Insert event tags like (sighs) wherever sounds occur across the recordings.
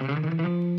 Yeah.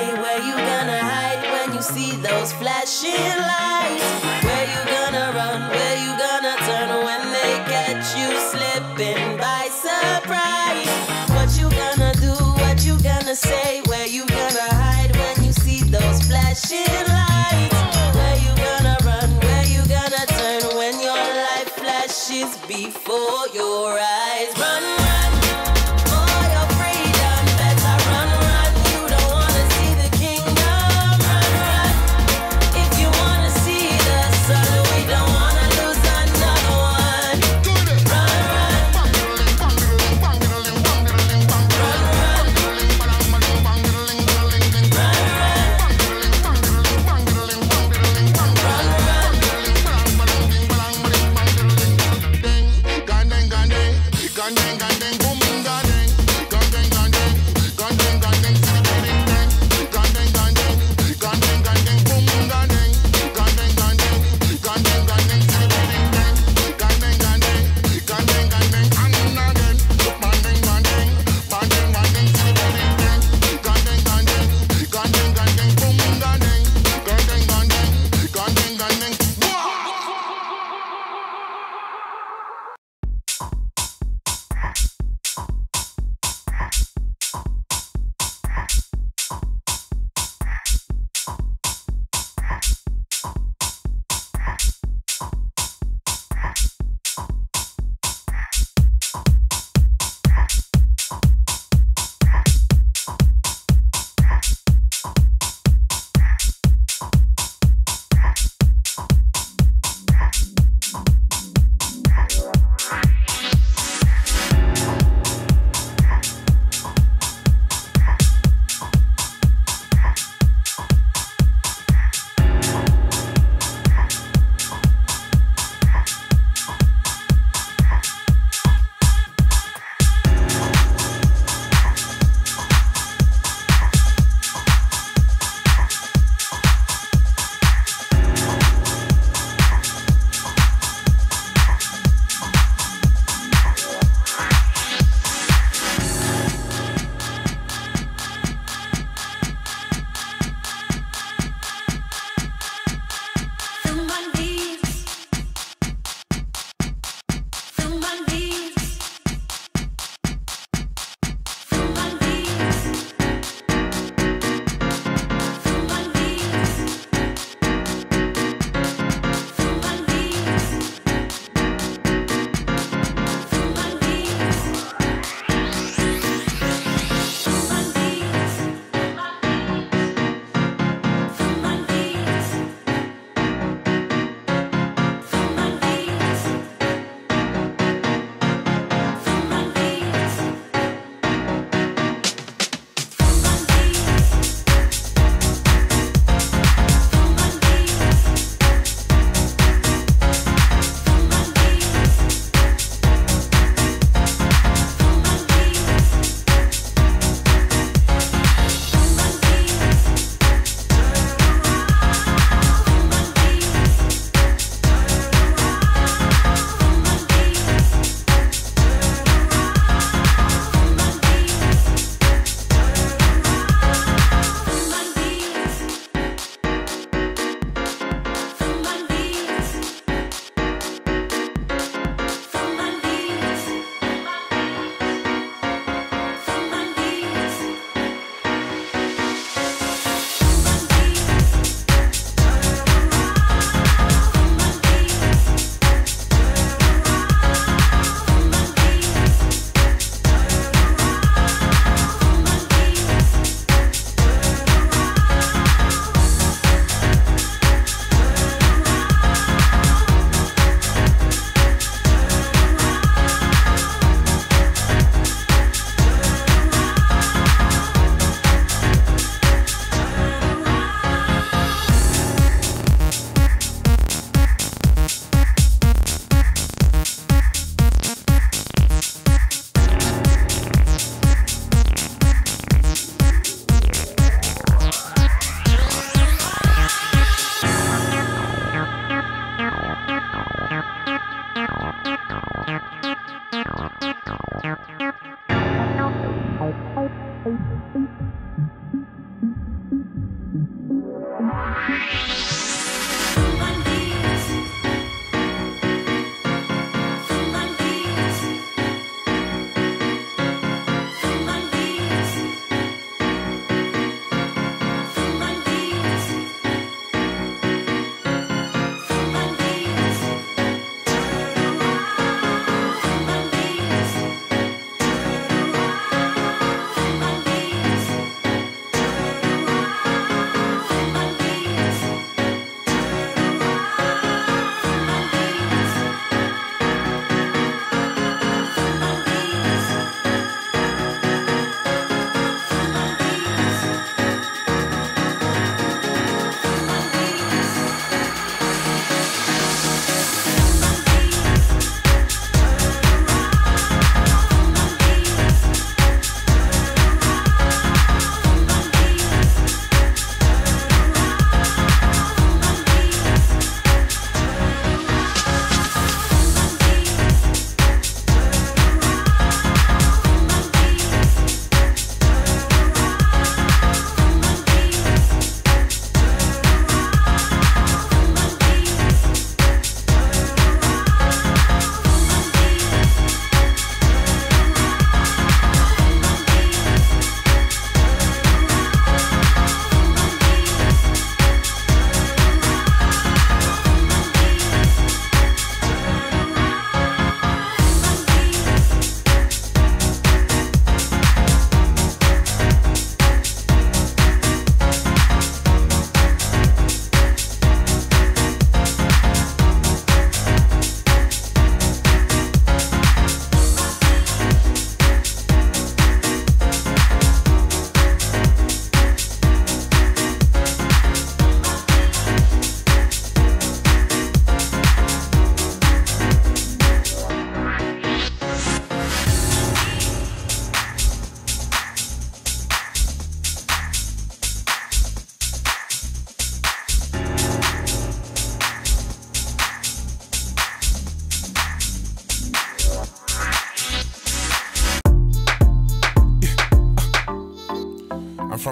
Where you gonna hide when you see those flashing lights? Where you gonna run? Where you gonna turn when they catch you slipping by surprise? What you gonna do? What you gonna say? Where you gonna hide when you see those flashing lights? Where you gonna run? Where you gonna turn when your life flashes before your eyes? Run.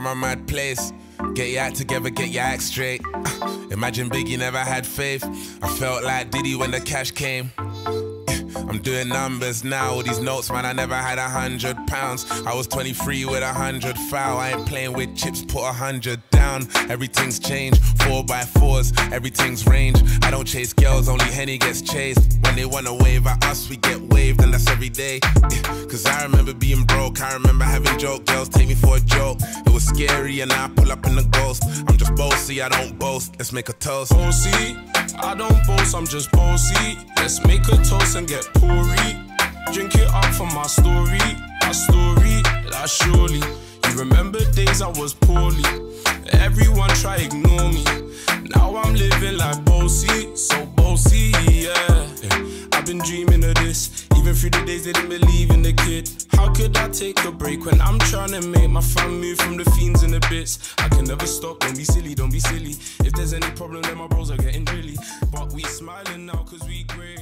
A mad place. Get your act together, get your act straight. (sighs) Imagine Biggie never had faith. I felt like Diddy when the cash came. I'm doing numbers now. All these notes, man, I never had a hundred pounds. I was 23 with a hundred foul. I ain't playing with chips, put a hundred down. Everything's changed, four by fours, everything's range. I don't chase girls, only Henny gets chased. When they wanna wave at us, we get waved, and that's every day. Eh, Cause I remember being broke, I remember having joke girls take me for a joke. It was scary, and I pull up in the ghost. I'm just bossy, I don't boast. Let's make a toast. Bossy, I don't boast, I'm just bossy. Let's make a toast and get pourri. Drink it up for my story, my story. That surely you remember days I was poorly. Everyone try ignore me. Now I'm living like bossy, so bossy, yeah. I've been dreaming of this, even through the days they didn't believe take a break when I'm trying to make my fam move from the fiends in the bits? I can never stop, don't be silly, don't be silly. If there's any problem, then my bros are getting drilly. But we smiling now cause we great.